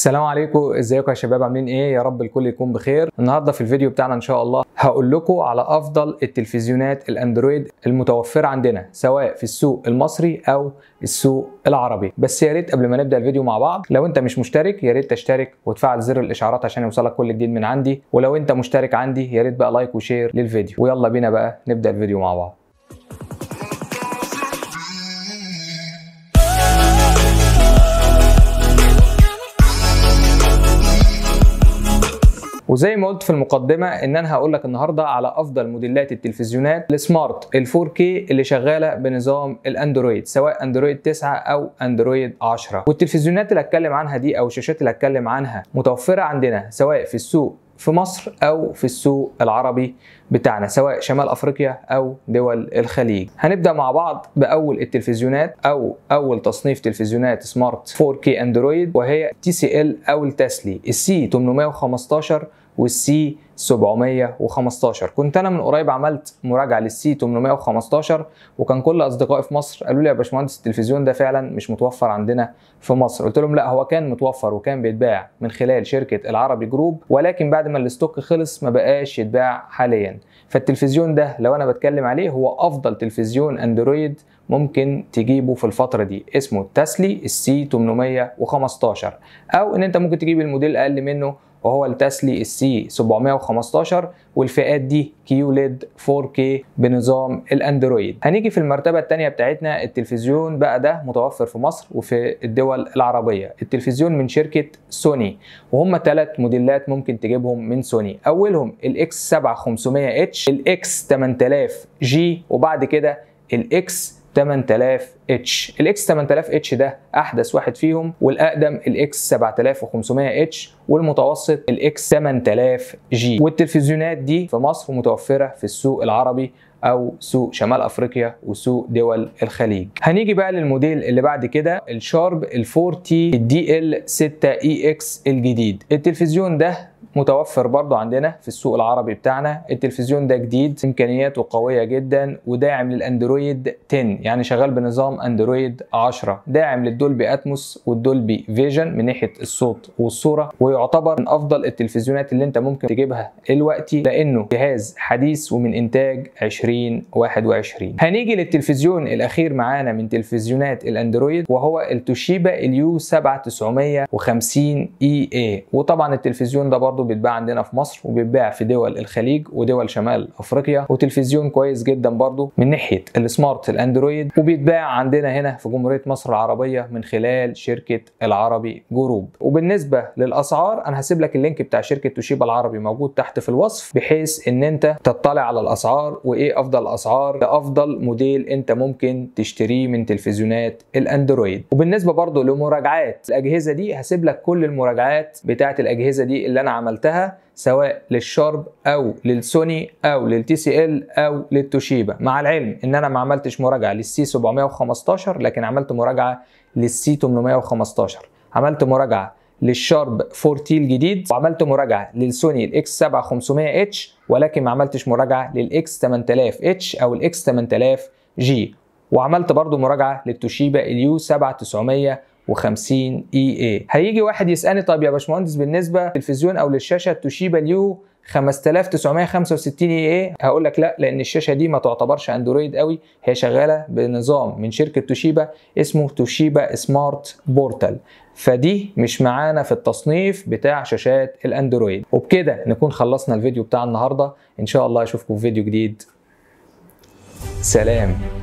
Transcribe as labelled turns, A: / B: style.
A: السلام عليكم. ازيكم يا شباب؟ عاملين إيه؟ يا رب الكل يكون بخير. النهارده في الفيديو بتاعنا ان شاء الله هقول لكم على أفضل التلفزيونات الأندرويد المتوفرة عندنا سواء في السوق المصري أو السوق العربي. بس يا ريت قبل ما نبدأ الفيديو مع بعض لو انت مش مشترك يا ريت تشترك وتفعل زر الإشعارات عشان يوصلك كل جديد من عندي. ولو انت مشترك عندي يا ريت بقى like و share للفيديو. ويلا بينا بقى نبدأ الفيديو مع بعض. وزي ما قلت في المقدمة إن أنا هقول لك النهارده على أفضل موديلات التلفزيونات ال smart ال 4K اللي شغالة بنظام ال Android سواء Android 9 أو Android 10 والتلفزيونات اللي هتكلم عنها دي أو الشاشات اللي هتكلم عنها متوفرة عندنا سواء في السوق في مصر أو في السوق العربي بتاعنا سواء شمال أفريقيا أو دول الخليج. هنبدأ مع بعض بأول التلفزيونات أو أول تصنيف تلفزيونات smart 4K Android وهي TCL أو ال TCL. ال C 815 وال C 715 كنت أنا من قريب عملت مراجعة لل C 815 وكان كل أصدقائي في مصر قالوا لي يا باشمهندس التلفزيون ده فعلا مش متوفر عندنا في مصر. قلت لهم لا هو كان متوفر وكان بيتباع من خلال شركة العربي group ولكن بعد ما ال stock خلص ما بقاش يتباع حاليا. فالتلفزيون ده لو أنا بتكلم عليه هو أفضل تلفزيون Android ممكن تجيبه في الفترة دي. اسمه ال TCL ال C 815 أو إن أنت ممكن تجيب الموديل أقل منه وهو ال TCL ال C 715 والفئات دي QLED 4K بنظام ال Android. هنيجي في المرتبة الثانية بتاعتنا التلفزيون بقى ده متوفر في مصر وفي الدول العربية. التلفزيون من شركة سوني وهم ثلاث موديلات ممكن تجيبهم من سوني. أولهم الاكس 7500 إتش الاكس 8000 جي وبعد كده الاكس 8000 اتش. الاكس 8000 اتش ده أحدث واحد فيهم والأقدم الاكس 7500 اتش والمتوسط الاكس 8000 جي. والتلفزيونات دي في مصر متوفرة في السوق العربي أو سوق شمال أفريقيا وسوق دول الخليج. هنيجي بقى للموديل اللي بعد كده ال Sharp ال 4T ال DL 6 EX الجديد. التلفزيون ده متوفر برضو عندنا في السوق العربي بتاعنا. التلفزيون ده جديد إمكانياته قوية جدا وداعم لل Android 10 يعني شغال بنظام Android 10 داعم لل Dolby Atmos وال Dolby Vision من ناحية الصوت والصورة ويعتبر من أفضل التلفزيونات اللي أنت ممكن تجيبها دلوقتي لأنه جهاز حديث ومن إنتاج 2021 هنيجي للتلفزيون الأخير معانا من تلفزيونات ال Android وهو ال Toshiba ال U 7950 EE وطبعا التلفزيون ده برضه بيتباع عندنا في مصر وبيتباع في دول الخليج ودول شمال أفريقيا وتلفزيون كويس جدا برضه من ناحية ال smart ال Android وبيتباع عندنا هنا في جمهورية مصر العربية من خلال شركة العربي group. وبالنسبة للأسعار أنا هسيب لك ال link بتاع شركة توشيبا العربي موجود تحت في الوصف بحيث إن أنت تطلع على الأسعار وإيه أفضل أسعار لافضل موديل أنت ممكن تشتريه من تلفزيونات ال Android. وبالنسبة برضه لمراجعات الأجهزة دي هسيب لك كل المراجعات بتاعة الأجهزة دي اللي أنا عملتها. سواء لل Sharp أو للسوني أو لل TCL أو للتوشيبا. مع العلم إن أنا ما عملتش مراجعة لل C 715 لكن عملت مراجعة لل C 815 عملت مراجعة لل Sharp 4T الجديد وعملت مراجعة لل Sony ال X 7500 H ولكن ما عملتش مراجعة للإكس 8000 إتش أو الإكس 8000 جي. وعملت برضو مراجعة لل Toshiba ال U 7900 و50 EE هيجي واحد يسألني طب يا باشمهندس بالنسبة للتلفزيون أو للشاشة Toshiba ال U 5965 EE هقول لك لا لأن الشاشة دي ما تعتبرش Android قوي هي شغالة بنظام من شركة توشيبا اسمه Toshiba Smart Portal. فدي مش معانا في التصنيف بتاع شاشات ال Android. وبكده نكون خلصنا الفيديو بتاع النهارده. إن شاء الله أشوفكم في فيديو جديد. سلام.